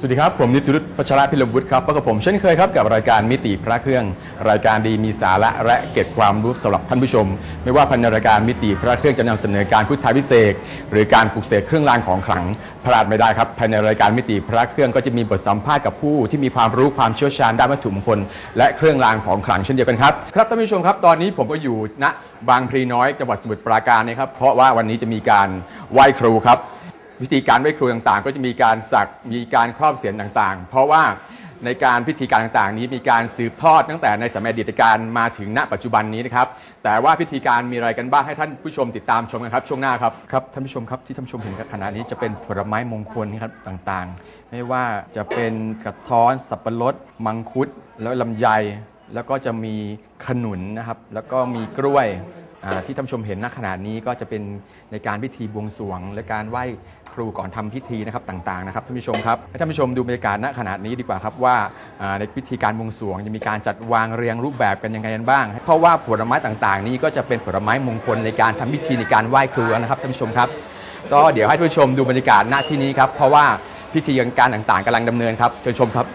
สวัสดีครับ ผมนิติรุตพัชระพิรมวุฒิครับพบกับผมเช่นเคยครับกับรายการมิติพระเครื่อง รายการดีมีสาระและเก็บความรู้สำหรับท่านผู้ชม ไม่ว่าภายในรายการมิติพระเครื่องจะนำเสนอการพุทธาพิเศษหรือการปลุกเสกเครื่องรางของขลังพลาดไม่ได้ครับภายในรายการมิติพระเครื่องก็จะมีบทสัมภาษณ์กับผู้ที่มีความรู้ความเชี่ยวชาญด้านวัตถุมงคลและเครื่องรางของขลังเช่นเดียวกันครับครับท่านผู้ชมครับตอนนี้ผมก็อยู่ณบางพลีน้อยจังหวัดสมุทรปราการนะครับเพราะว่าวันนี้จะมีการไหว้ครูครับ วิธีการไหว้ครูต่างๆ ก็จะมีการสักมีการครอบเสียนต่างๆ เพราะว่าในการพิธีการต่างๆ นี้มีการสืบทอดตั้งแต่ในสมัยอดีตการมาถึงณปัจจุบันนี้นะครับแต่ว่าพิธีการมีอะไรกันบ้างให้ท่านผู้ชมติดตามชมกันครับช่วงหน้าครับครับท่านผู้ชมครับที่ท่านผู้ชมเห็นขณะนี้จะเป็นผลไม้มงคลนะครับต่างๆ ไม่ว่าจะเป็นกระท้อนสับปะรดมังคุด แล้วลำไย แล้วก็จะมีขนุนนะครับแล้วก็มีกล้วยอ่าที่ท่านผู้ชมเห็นณขณะนี้ก็จะเป็นในการพิธีบวงสรวง และการไหว้ ครูก่อนทำพิธีนะครับต่างๆนะครับท่านผู้ชมครับให้ท่านผู้ชมดูบรรยากาศณขณะนี้ดีกว่าครับว่าในพิธีการบวงสรวงจะมีการจัดวางเรียงรูปแบบกันยังไงกันบ้าง เพราะว่าผลไม้ต่างๆ นี้ก็จะเป็นผลไม้มงคลในการทำพิธีในการไหว้ครูนะครับท่านผู้ชมครับก็เดี๋ยวให้ท่านผู้ชมดูบรรยากาศณที่นี้ครับเพราะว่าพิธีการต่างๆกำลังดำเนินครับเชิญชมครับ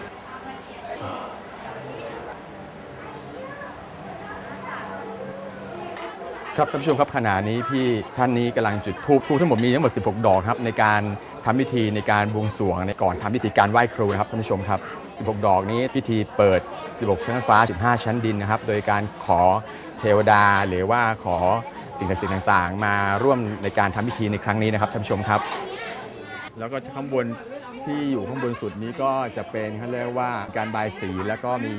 ครับท่านผู้ชมครับขณะนี้พี่ท่านนี้กำลังจุดธูปธูปทั้งหมดมีทั้งหมด 16 ดอกครับในการทำพิธีในการบวงสรวงในก่อนทำพิธีการไหว้ครูนะครับท่านผู้ชมครับ 16 ดอกนี้พิธีเปิด 16 ชั้นฟ้า 15 ชั้นดินนะครับ โดยการขอเทวดาหรือว่าขอสิ่งศักดิ์สิทธิ์ต่างๆ มาร่วมในการทำพิธีในครั้งนี้นะครับท่านผู้ชมครับ แล้วก็ข้างบน ที่อยู่ข้างบนสุดนี้ก็จะเป็นเขาเรียกว่าการบายสีแล้วก็มี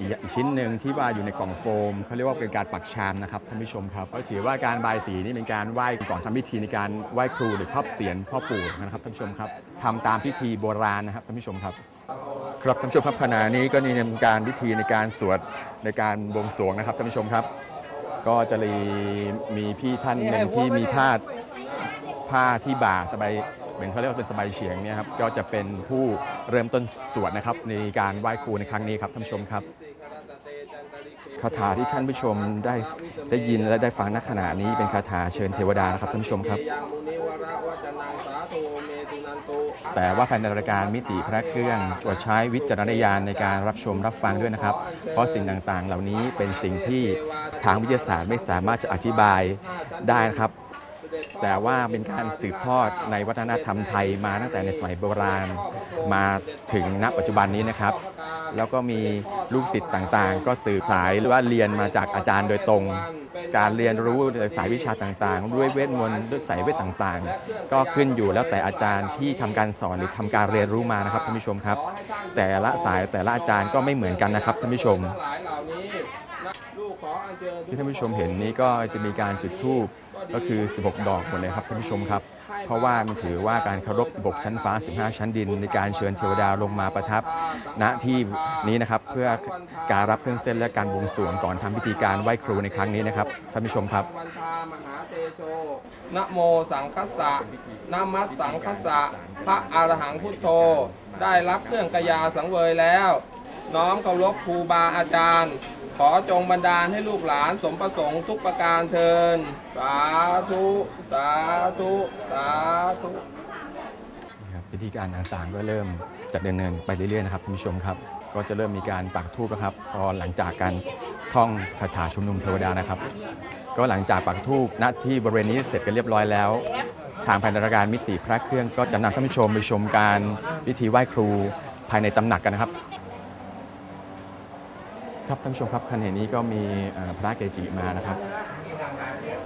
อีกชิ้นหนึ่งที่ว่าอยู่ในกล่องโฟมเขาเรียกว่าเป็นการปักชามนะครับท่านผู้ชมครับก็ถือว่าการบายสีนี่เป็นการไหว้ก่อนทำพิธีในการไหว้ครูหรือครอบเสียนพ่อปู่นะครับท่านผู้ชมครับทำตามพิธีโบราณนะครับท่านผู้ชมครับ ครับท่านผู้ชมครับขณะนี้ก็นี่เป็นการพิธีในการสวดในการบวงสรวงนะครับท่านผู้ชมครับ ก็จะมีมีพี่ท่านหนึ่งที่มีผ้าผ้าที่บ่าสบาย เหมือนเขาเรียกว่าเป็นสบายเฉียงเนี่ยครับก็จะเป็นผู้เริ่มต้นสวดนะครับในการไหว้ครูในครั้งนี้ครับท่านผู้ชมครับคาถาที่ท่านผู้ชมได้ได้ยินและได้ฟังณขณะนี้เป็นคาถาเชิญเทวดานะครับท่านผู้ชมครับ แต่ว่าภายในรายการมิติพระเครื่องโปรดใช้วิจารณญาณในการรับชมรับฟังด้วยนะครับ เพราะสิ่งต่างๆ เหล่านี้เป็นสิ่งที่ทางวิทยาศาสตร์ไม่สามารถจะอธิบายได้นะครับ แต่ว่าเป็นการสืบทอดในวัฒนธรรมไทยมาตั้งแต่ในสมัยโบราณมาถึงณปัจจุบันนี้นะครับ แล้วก็มีลูกศิษย์ต่างๆ ก็สื่อสายหรือว่าเรียนมาจากอาจารย์โดยตรง การเรียนรู้ในสายวิชาต่างๆ ด้วยเวทมนต์ด้วยสายเวทต่างๆ ก็ขึ้นอยู่แล้วแต่อาจารย์ที่ทำการสอนหรือทำการเรียนรู้มานะครับท่านผู้ชมครับ แต่ละสายแต่ละอาจารย์ก็ไม่เหมือนกันนะครับท่านผู้ชมที่ท่านผู้ชมเห็นนี้ก็จะมีการจุดธูป ก็คือ 16 ดอกหมดเลยครับท่านผู้ชมครับ เพราะว่ามันถือว่าการเคารพ 16 ชั้นฟ้า 15 ชั้นดิน ในการเชิญเทวดาลงมาประทับ ณที่นี้นะครับเพื่อการรับเครื่องเส้นและการบวงสรวงก่อนทำพิธีการไหว้ครูในครั้งนี้นะครับท่านผู้ชมครับนะโมสังคัสสะนะมัสสังคัสสะพระอรหังพุทโธ ได้รับเครื่องกระยาสังเวยแล้ว น้อมเคารพครูบาอาจารย์ ขอจงบันดาลให้ลูกหลานสมประสงค์ทุกประการเทิน สาธุ สาธุ สาธุนะครับพิธีการต่างๆก็เริ่มจัดดำเนินไปเรื่อยๆนะครับท่านผู้ชมครับ ก็จะเริ่มมีการปักธูปนะครับพอหลังจากการท่องคาถาชุมนุมเทวดานะครับ ก็หลังจากปักธูปณที่บริเวณนี้เสร็จกันเรียบร้อยแล้ว ทางภายในรายการมิติพระเครื่องก็จะนำท่านผู้ชมไปชมการพิธีไหว้ครูภายในตำหนักกันนะครับ ครับท่านผู้ชมครับขณะนี้ก็มีพระเกจิมานะครับ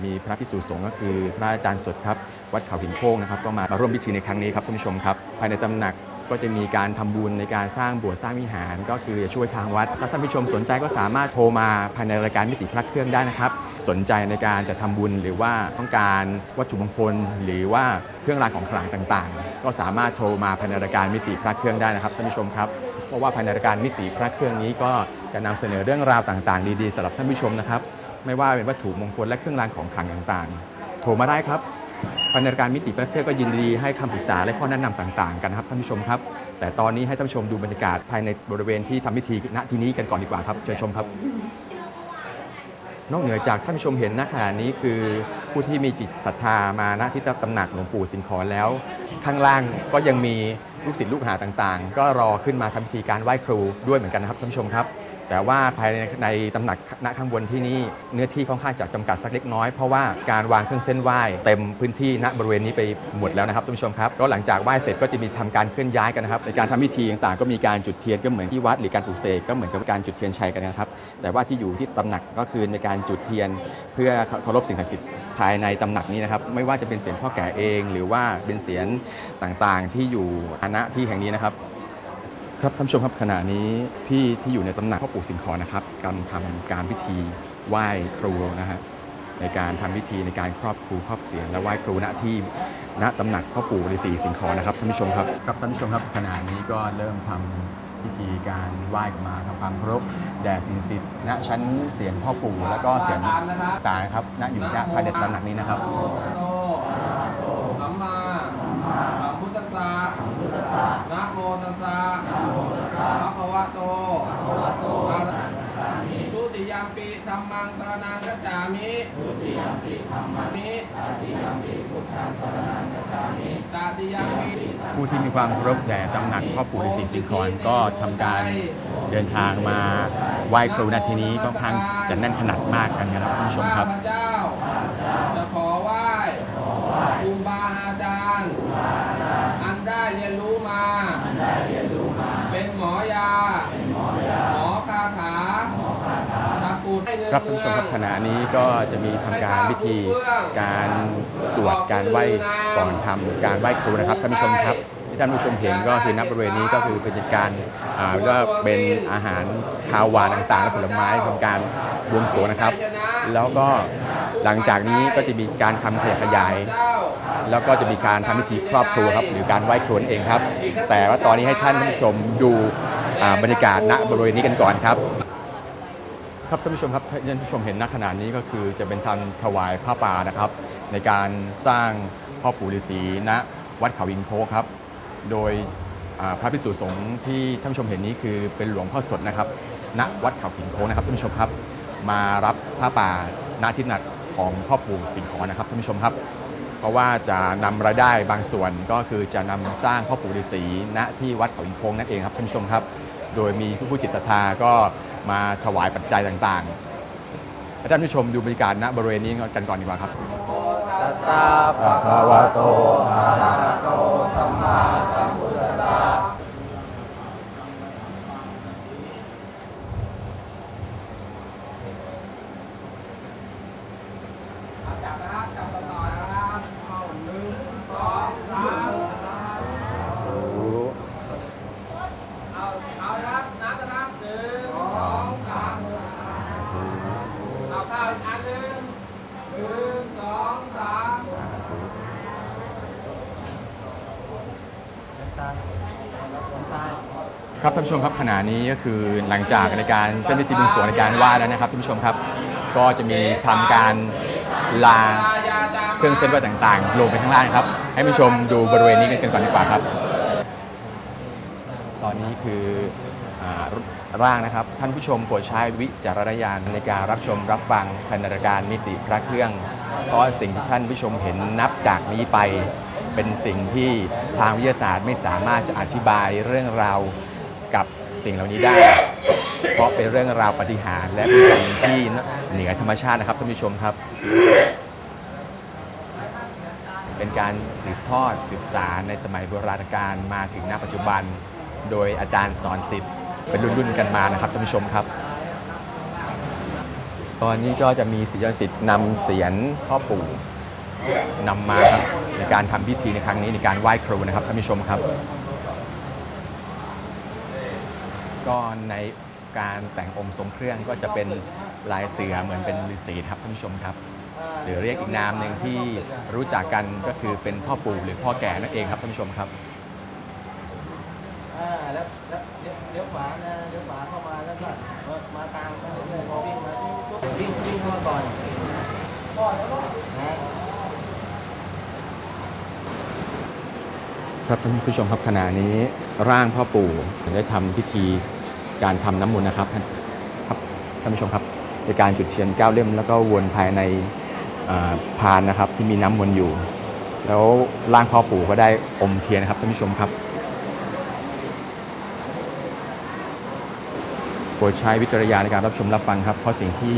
มีพระพิสุสงฆ์ก็คือพระอาจารย์สดครับ วัดเขาหินโค้งนะครับ ก็มามาร่วมพิธีในครั้งนี้ครับท่านผู้ชมครับ ภายในตำหนักก็จะมีการทำบุญในการสร้างบสถ์สร้างวิหาร ก็คือจะช่วยทางวัดถ้าท่านผู้ชมสนใจก็สามารถโทรมาภายในรายการมิติพระเครื่องได้นะครับ สนใจในการจะทำบุญหรือว่าต้องการวัตถุมงคล หรือว่าเครื่องรางของขลังต่างๆ ก็สามารถโทรมาภายในรายการมิติพระเครื่องได้นะครับท่านผู้ชมครับ เพราะว่าภายในรายการมิติพระเครื่องนี้ก็จะนำเสนอเรื่องราวต่างๆ ดีๆสำหรับท่านผู้ชมนะครับ ไม่ว่าเป็นวัตถุมงคลและเครื่องรางของขลังต่างๆ โทรมาได้ครับภายในรายการมิติประเทศก็ยินดีให้คำปรึกษาและข้อแนะนำต่างๆ กันนะครับท่านผู้ชมครับ แต่ตอนนี้ให้ท่านผู้ชมดูบรรยากาศภายในบริเวณที่ทำพิธีณที่นี้กันก่อนดีกว่าครับเชิญชมครับนอกเหนือจากท่านผู้ชมเห็นณขณะนี้คือผู้ที่มีจิตศรัทธามาณที่ตำหนักหลวงปู่สินขอแล้ว ข้างล่างก็ยังมี ลูกศิษย์ลูกหาต่างๆ ก็รอขึ้นมาทำพิธีการไหว้ครูด้วยเหมือนกันนะครับท่านผู้ชมครับ แต่ว่าภายในในตำหนักณข้างบนที่นี่เนื้อที่ค่อนข้างจะจำกัดสักเล็กน้อย เพราะว่าการวางเครื่องเส้นไหว้เต็มพื้นที่ณบริเวณนี้ไปหมดแล้วนะครับท่านผู้ชมครับก็หลังจากไหว้เสร็จก็จะมีทำการเคลื่อนย้ายกันนะครับในการทำพิธีต่างๆ ก็มีการจุดเทียนก็เหมือนที่วัดหรือการปลูกเสกก็เหมือนกับการจุดเทียนชัยกันนะครับแต่ว่าที่อยู่ที่ตำหนักก็คือในการจุดเทียน เพื่อเคารพสิ่งศักดิ์สิทธิ์ภายในตำหนักนี้นะครับไม่ว่าจะเป็นเสียงพ่อแก่เอง หรือว่าเป็นเสียงต่างๆ ที่อยู่อาณะที่แห่งนี้นะครับ ครับท่านผู้ชมครับขณะนี้พี่ที่อยู่ในตำหนักพ่อปู่สิงห์ขอนะครับกำลังทำการพิธีไหว้ครูนะฮะในการทำพิธีในการครอบครูครอบเสียงและไหว้ครูณที่ณตำหนักพ่อปู่ฤาษีสิงห์ขอนะครับท่านผู้ชมครับครับท่านผู้ชมครับขณะนี้ก็เริ่มทำพิธีการไหว้มาทำความเคารพแด่สิ่งศักดิ์สิทธิ์ณชั้นเสียงพ่อปู่แล้วก็เสียงต่างครับณอยู่ณภายในตำหนักนี้นะครับโตสัมมาสัมพุทธัสสะโมตัสสะภะคะวะโตอะระทุติยา มปิธรรมังสรณังคัจฉามิทุติยามปิธรรมังมิตติยามปิพุทธังสรณังคัจฉามิตติยามปิผู้ที่มีความเคารพแด่ตำหนักพ่อปู่ฤาษีสิงห์ขอนก็ทำการเดินทางมาไหว้ครูณที่นี้ค่อนข้างจะแน่นขนาดมากกันนะครับท่านผู้ชมครับ ข้าพเจ้า จะขอไหว้ครูบาอาจารย์ อันได้เรียนรู้มา เป็นหมอยา หมอคาถาตะกรุดให้เงิน ครับท่านผู้ชมครับขณะนี้ก็จะมีทำการพิธีการสวดการไหว้ก่อนทำการไหว้ครูนะครับท่านผู้ชมครับที่ท่านผู้ชมเห็นก็คือนับบริเวณนี้ก็คือเป็นการก็เป็นอาหารคาวหวานต่างๆและผลไม้ทำการบวงสรวงนะครับ แล้วก็หลังจากนี้ก็จะมีการทำขยายขยาย แล้วก็จะมีการทำพิธีครอบครัวครับ หรือการไหว้ครูนั่นเองครับ แต่ว่าตอนนี้ให้ท่านผู้ชมดูบรรยากาศณบริเวณนี้กันก่อนครับ ครับท่านผู้ชมครับท่านผู้ชมเห็นณขณะนี้ก็คือจะเป็นทำถวายผ้าป่านะครับ ในการสร้างพ่อปู่ฤาษีณวัดเขาวินโคครับ โดยพระภิกษุสงฆ์ที่ท่านผู้ชมเห็นนี้คือเป็นหลวงพ่อสดนะครับ ณวัดเขาวินโคนะครับท่านผู้ชมครับ มารับผ้าป่าณที่หนักของพ่อปู่สิงห์ขอนะครับท่านผู้ชมครับ เพราะว่าจะนำรายได้บางส่วนก็คือจะนำสร้างพ่อปู่ฤาษีณที่วัดเขาอินโพงนั่นเองครับท่านผู้ชมครับ โดยมีผู้ผู้จิตศรัทธาก็ มาถวายปัจจัยต่างๆ ท่านผู้ชมดูบรรยากาศณบริเวณนี้กันก่อนดีกว่าครับตัสสะภะคะวะโตอะระหะโตสัมมาสัมพุทธัสสะจับนะครับจับต่อนะครับเอาหนึ่งสองสามเอาเอาเลยครับนับนะครับหนึ่งสองสามเอาข้าวอีกอันหนึ่งหนึ่งสองสาม ครับท่านผู้ชมครับขณะนี้ก็คือหลังจากในการเส้นพิธีบวงสวงในการไหว้แล้วนะครับท่านผู้ชมครับก็จะมีทำการลาเครื่องเส้นไหว้ต่างๆ ลงไปข้างล่างครับ ให้ผู้ชมดูบริเวณนี้กันก่อนดีกว่าครับ ตอนนี้คืออร่างนะครับ ท่านผู้ชมโปรดใช้วิจารณญาณในการรับชมรับฟังพันธการมิติพระเครื่อง เพราะสิ่งที่ท่านผู้ชมเห็นนับจากนี้ไป เป็นสิ่งที่ทางวิทยาศาสตร์ไม่สามารถจะอธิบายเรื่องราว กับสิ่งเหล่านี้ได้ เพราะเป็นเรื่องราวปฏิหารย์และเป็นสิ่งที่เหนือธรรมชาตินะครับท่านผู้ชมครับ เป็นการสืบทอดสืบสารในสมัยโบราณกาลมาถึงณปัจจุบัน โดยอาจารย์สอนสิทธิ์เป็นรุ่นๆกันมานะครับท่านผู้ชมครับ ตอนนี้ก็จะมีศิษยาสิทธิ์นำเสียนพ่อปู่นำมาครับในการทำพิธีในครั้งนี้ในการไหว้ครูนะครับท่านผู้ชมครับ ก็ในการแต่งองค์ทรงเครื่องก็จะเป็นลายเสือเหมือนเป็นฤาษีครับท่านผู้ชมครับ หรือเรียกอีกนามหนึ่งที่รู้จักกันก็คือเป็นพ่อปู่หรือพ่อแก่นั่นเองครับท่านผู้ชมครับอ่าแล้วแล้วเลี้ยวขวานะเลี้ยวขวาเข้ามาแล้วก็มาตามมาเรื่อยๆพอวิ่งมาวิ่งวิ่งเข้ามาก่อนนะ ครับท่านผู้ชมครับขณะนี้ร่างพ่อปู่ได้ทำพิธีการทำน้ำมนต์นะครับครับท่านผู้ชมครับในการจุดเทียนเก้าเล่มแล้วก็วนภายในพานนะครับที่มีน้ำมนต์อยู่ แล้วร่างพ่อปู่ก็ได้อมเทียนครับท่านผู้ชมครับโปรดใช้วิจารณญาณในการรับชมรับฟังครับ เพราะสิ่งที่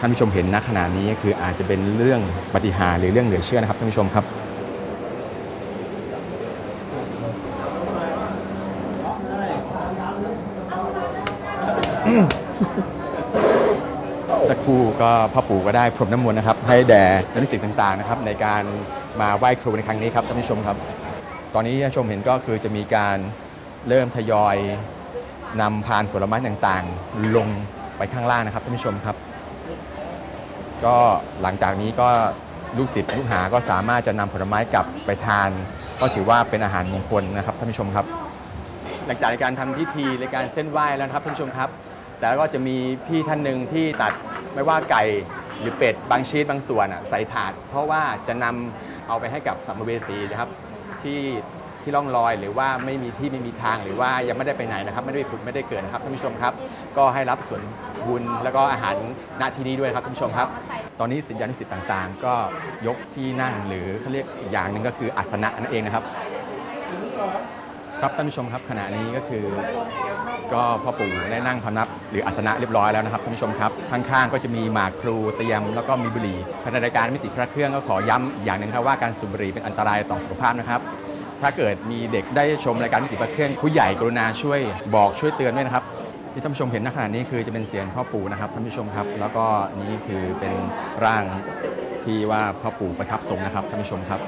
ท่านผู้ชมเห็นณขณะนี้คืออาจจะเป็นเรื่องปฏิหารหรือเรื่องเหลือเชื่อนะครับท่านผู้ชมครับ สักครู่ก็พ่อปู่ก็ได้พรมน้ำมนต์นะครับ ให้แด่นักนิสิตต่างๆนะครับ ในการมาไหว้ครูในครั้งนี้ครับท่านผู้ชมครับ ตอนนี้ท่านผู้ชมเห็นก็คือจะมีการเริ่มทยอยนำพานผลไม้ต่างๆ ลงไปข้างล่างนะครับท่านผู้ชมครับ ก็หลังจากนี้ก็ลูกศิษย์ลูกหาก็สามารถจะนำผลไม้กลับไปทาน ก็ถือว่าเป็นอาหารมงคลนะครับท่านผู้ชมครับ หลังจากในการทำพิธีในการเส้นไหว้แล้วนะครับท่านผู้ชมครับ แต่ก็จะมีพี่ท่านหนึ่งที่ตัดไม่ว่าไก่หรือเป็ดบางชีสบางส่วนใส่ถาด เพราะว่าจะนำเอาไปให้กับสัมภเวสีนะครับที่ที่ล่องลอยหรือว่าไม่มีที่ไม่มีทางหรือว่ายังไม่ได้ไปไหนนะครับ ไม่ได้ผุดไม่ได้เกิดนะครับท่านผู้ชมครับ ก็ให้รับส่วนบุญแล้วก็อาหารณที่นี้ด้วยครับท่านผู้ชมครับ ตอนนี้สิทธิานุสิทธิ์ต่างๆ ก็ยกที่นั่งหรือเขาเรียกอีกอย่างหนึ่งก็คืออาสนะนั่นเองนะครับ ครับท่านผู้ชมครับขณะนี้ก็คือ ก็พ่อปู่ได้นั่งพำนับหรืออาสนะเรียบร้อยแล้วนะครับท่านผู้ชมครับข้างๆก็จะมีหมากพลูเตรียมแล้วก็มีบุหรี่ภายในรายการมิติพระเครื่องก็ขอย้ำอีกอย่างหนึ่งครับว่าการสูบบุหรี่เป็นอันตรายต่อสุขภาพนะครับ ถ้าเกิดมีเด็กได้ชมรายการมิติพระเครื่องผู้ใหญ่กรุณาช่วยบอกช่วยเตือนด้วยนะครับที่ท่านผู้ชมเห็นณขณะนี้คือจะเป็นเสียงพ่อปู่นะครับท่านผู้ชมครับ แล้วก็นี่คือเป็นร่างที่ว่าพ่อปู่ประทับทรงนะครับท่านผู้ชมครับ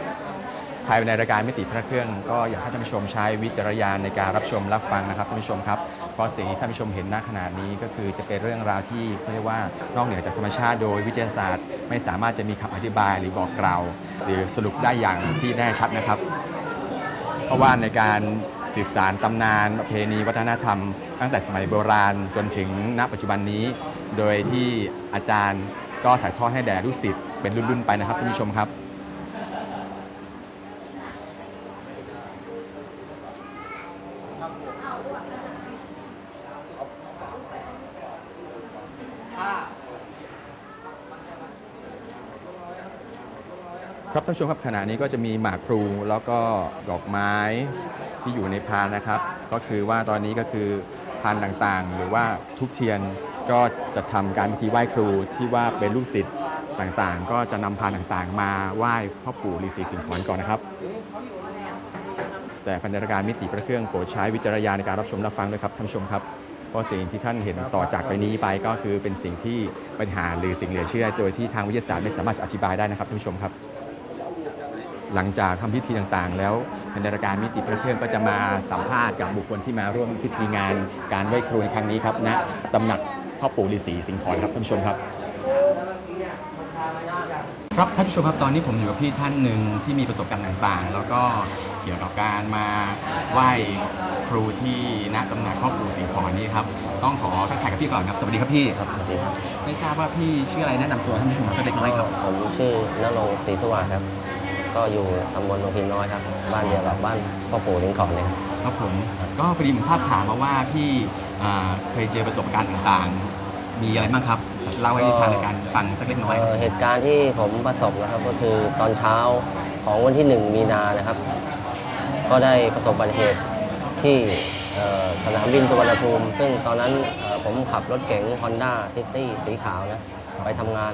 ภายในรายการมิติพระเครื่อง ก็อยากให้ท่านผู้ชมใช้วิจารณญาณในการรับชมรับฟังนะครับท่านผู้ชมครับเพราะสิ่งที่ท่านผู้ชมเห็นณขณะนี้ก็คือจะเป็นเรื่องราวที่เรียกว่านอกเหนือจากธรรมชาติโดยวิทยาศาสตร์ ไม่สามารถจะมีคำอธิบายหรือบอกกล่าวหรือสรุปได้อย่างที่แน่ชัดนะครับ เพราะว่าในการสืบสารตำนานประเพณีวัฒนธรรม ตั้งแต่สมัยโบราณจนถึงณปัจจุบันนี้ โดยที่อาจารย์ก็ถ่ายทอดให้แด่ลูกศิษย์เป็นรุ่นๆไปนะครับท่านผู้ชมครับ ท่านผู้ชมครับขณะนี้ก็จะมีหมากพลูแล้วก็ดอกไม้ที่อยู่ในพานนะครับ ก็คือว่าตอนนี้ก็คือพานต่างๆ หรือว่าทุกเทียนก็จะทำการพิธีไหว้ครูที่ว่าเป็นลูกศิษย์ต่างๆ ก็จะนำพานต่างๆ มาไหว้พ่อปู่ฤาษีสิงห์ขอนก่อนนะครับ แต่พันธการมิติพระเครื่องโปรดใช้วิจารณญาณในการรับชมรับฟังด้วยครับท่านผู้ชมครับเพราะสิ่งที่ท่านเห็นต่อจากไปนี้ไปก็คือเป็นสิ่งที่ปัญหาหรือสิ่งเหลือเชื่อ โดยที่ทางวิทยาศาสตร์ไม่สามารถจะอธิบายได้นะครับท่านผู้ชมครับ หลังจากทำพิธีต่างๆ แล้วพันธการมิติพระเครื่องก็จะมาสัมภาษณ์กับบุคคลที่มาร่วมพิธีงานการไหว้ครูในครั้งนี้ครับณตำหนักพ่อปู่ฤาษีสิงห์ขอนครับท่านผู้ชมครับ ครับท่านผู้ชมครับตอนนี้ผมอยู่กับพี่ท่านหนึ่งที่มีประสบการณ์ต่างๆ แล้วก็เกี่ยวกับการมาไหว้ครูที่ณตำหนักพ่อปู่สิงห์ขอนนี้ครับต้องขอทักทายกับพี่ก่อนครับสวัสดีครับพี่ครับสวัสดีครับไม่ทราบว่าพี่ชื่ออะไรแนะนำตัวท่านผู้ชมสักเล็กน้อยครับผมชื่อนรงค์ศรีสวัสดิ์ครับ ก็อยู่ตำบลหนองพินน้อยครับ บ้านเดียวกับบ้านพ่อปู่ลิงขอนเลยครับครับผมก็พอดีผมทราบข่าวมาว่าพี่อ่าเคยเจอประสบการณ์ต่างๆ มีอะไรบ้างครับเล่าให้ทางรายการฟังสักเล็กน้อยคเอ่รับอเหตุการณ์ที่ผมประสบนะครับก็คือตอนเช้าของวันที่หนึ่งมีนานะครับ ก็ได้ประสบอุบัติเหตุที่เอ่อสนามบินสุวรรณภูมิ ซึ่งตอนนั้นเอ่อผมขับรถเก๋ง Honda City สีขาวนะ ไปทำงาน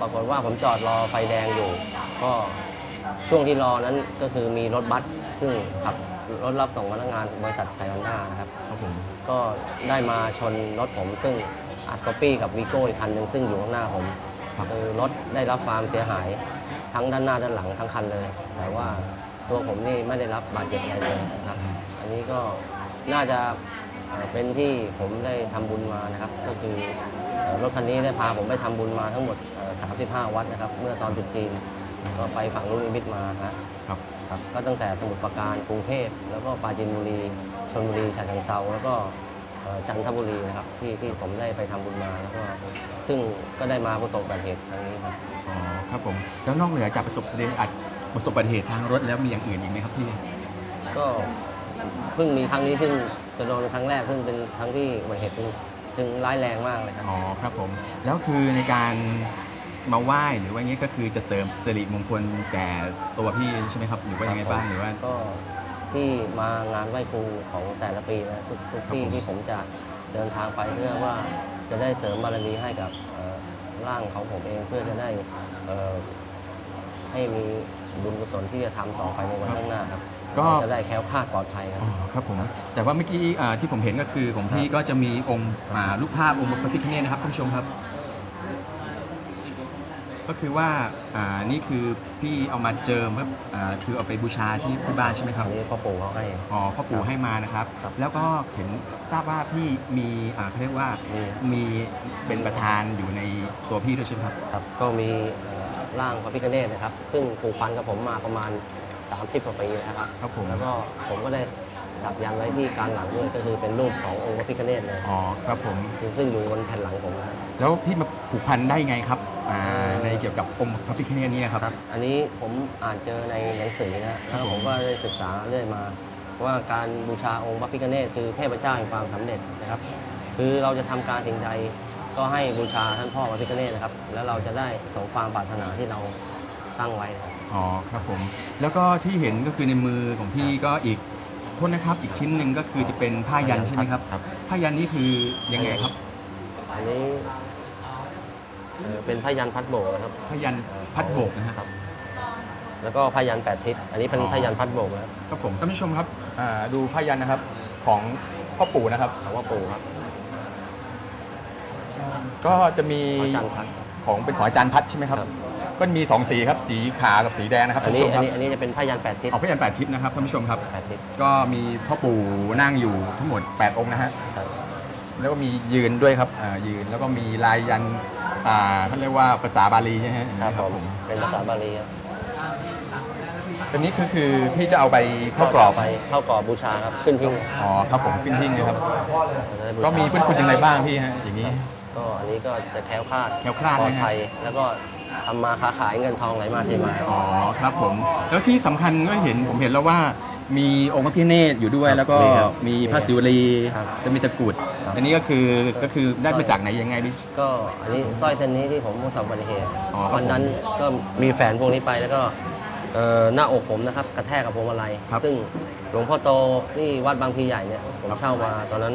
ปรากฏว่าผมจอดรอไฟแดงอยู่ ก็ ช่วงที่รอนั้นก็คือมีรถบัสซึ่งขับรถรับส่งพนักงานบริษัทไทยฮอนด้านะครับครับผมก็ได้มาชนรถผมซึ่งอัดก๊อปปี้กับวีโก้อีกคันหนึ่งซึ่งอยู่ข้างหน้าผมคือรถได้รับความเสียหาย ทั้งด้านหน้าด้านหลังทั้งคันเลย แต่ว่าตัวผมนี่ไม่ได้รับบาดเจ็บอะไรเลยนะครับ อันนี้ก็น่าจะเอ่อเป็นที่ผมได้ทำบุญมานะครับ ก็คือเอ่อรถคันนี้ได้พาผมไปทำบุญมาทั้งหมดเอ่อ35 วัดนะครับ เมื่อตอนตรุษจีน ก็ไปฝั่งลูกนิมิตมาฮะครับครับก็ตั้งแต่สมุทรปราการกรุงเทพแล้วก็ปราจีนบุรีชลบุรีฉะเชิงเซาแล้วก็เอ่อจันทบุรีนะครับที่ที่ผมได้ไปทำบุญมาแล้วก็ซึ่งก็ได้มาประสบอุบัติเหตุครั้งนี้ครับอ๋อครับผมแล้วนอกเหนือจากประสบเหตุอัดประสบอุบัติเหตุทางรถแล้วมีอย่างอื่นอีกไหมครับพี่ก็เพิ่งมีครั้งนี้ซึ่งจะโดนครั้งแรกซึ่งเป็นครั้งที่อุบัติเหตุซึ่งซึ่งร้ายแรงมากเลยครับอ๋อครับผมแล้วคือในการ มาไหว้หรือว่าอย่างนี้ก็คือจะเสริมสิริมงคลแก่ตัวพี่ใช่ไหมครับหรือว่ายังไงบ้างหรือว่า ก็ที่มางานไหว้ครูของแต่ละปีนะทุกทุกที่ครับผมที่ผมจะเดินทางไปเพื่อว่าจะได้เสริมบารมีให้กับเอ่อร่างของผมเองเพื่อจะได้เอ่อให้มีบุญกุศลที่จะทำต่อไปในวันข้างหน้าครับก็ จะได้แคล้วคลาดปลอดภัยครับ อ๋อครับผมแต่ว่าเมื่อกี้อ่าที่ผมเห็นก็คือของพี่ก็จะมีองค์อ่ารูปภาพองค์พระพิฆเนศนะครับท่านผู้ชมครับ ก็คือว่าอ่านี่คือพี่เอามาเจิมเพื่ออ่าคือเอาไปบูชาที่ที่บ้านใช่ไหมครับอันนี้พ่อปู่เขาให้ อ๋อพ่อปู่ให้มานะครับ ครับแล้วก็เห็นทราบว่าพี่มีอ่าเขาเรียกว่ามี มีเป็นประธานอยู่ในตัวพี่ด้วยใช่ไหมครับ ครับก็มีเอ่อร่างพระพิฆเนศนะครับ ซึ่งผูกพันกับผมมาประมาณ 30กว่าปีแล้วครับครับผม แล้วก็ผมก็ได้สักยันต์ไว้ที่กลางหลังด้วยก็คือเป็นรูปขององค์พระพิฆเนศเลยอ๋อครับผม ซึ่งซึ่งอยู่บนแผ่นหลังผมนะครับแล้วพี่มาผูกพันได้ไงครับ อ่าในเกี่ยวกับองค์พระพิฆเนศนี่ครับ อันนี้ผมอ่านเจอในหนังสือนะแล้วผมก็ได้ศึกษาเรื่อยมา ว่าการบูชาองค์พระพิฆเนศคือเทพเจ้าแห่งความสำเร็จนะครับ คือเราจะทำการสิ่งใดก็ให้บูชาท่านพ่อพระพิฆเนศนะครับ แล้วเราจะได้สมความปรารถนาที่เราตั้งไว้นะครับอ๋อครับผม แล้วก็ที่เห็นก็คือในมือของพี่ก็อีกโทษนะครับ อีกชิ้นหนึ่งก็คือจะเป็นผ้ายันใช่ไหมครับครับผ้ายันนี่คือยังไงครับอันนี้ เอ่อเป็นพยันพัดโบกนะครับผ้ายันพัดโบกนะฮะ ครับ แล้วก็พยันแปดทิศ อันนี้เป็นอ๋อพยันพัดโบกนะครับครับผมท่านผู้ชมครับอ่าดูผ้ายันนะครับของพ่อปู่นะครับของว่าปู่ครับก็จะมีพระจันทร์พัด ของเป็นของอาจารย์พัดใช่ไหมครับ ครับ ก็มีสองสีครับสีขาวกับสีแดงนะครับอัท่านนนี้ผู้ชมอัคนรับนี้อันนี้จะเป็นพยันแปดทิศเอาผ้ายันแปดทิศนะครับท่านผู้ชมครับ แปดทิศก็มีพ่อปู่นั่งอยู่ทั้งหมด 8 องค์นะฮะครับ แล้วก็มียืนด้วยครับอ่ายืนแล้วก็มีลายยันอ่าเขาเรียกว่าภาษาบาลีใช่ไหมฮะครับผม เป็นภาษาบาลีครับตัวนี้คือคือพี่จะเอาไปเข้ากรอบไปเข้ากรอบบูชาครับขึ้นทิ้งอ๋อครับผมขึ้นหิ้งนะครับจะได้บูชาก็มีพื้นคุณอย่างไรบ้างพี่ฮะอย่างนี้ ก็อันนี้ก็จะแคล้วคลาดแคล้วคลาดปลอดนะฮะภัยแล้วก็ทำมาค้าขายเงินทองไหลมาเทมาอ๋อครับผม แล้วที่สำคัญก็เห็นผมเห็นแล้วว่า มีองค์พระพิฆเนศอยู่ด้วย แล้วก็มีครับมีพระศิวลีครับแล้วมีตะกรุดครับอันนี้ก็คือก็คือได้มาจากไหนยังไงพี่ก็อันนี้สร้อยเส้นนี้ที่ผมประสบอุบัติเหตุอ๋อครับวันนั้นก็มีแฝนพวกนี้ไปแล้วก็เอ่อหน้าอกผมนะครับกระแทกกับพวงมาลัยครับซึ่งหลวงพ่อโตที่วัดบางพลีใหญ่เนี่ยผมครับเช่ามาตอนนั้น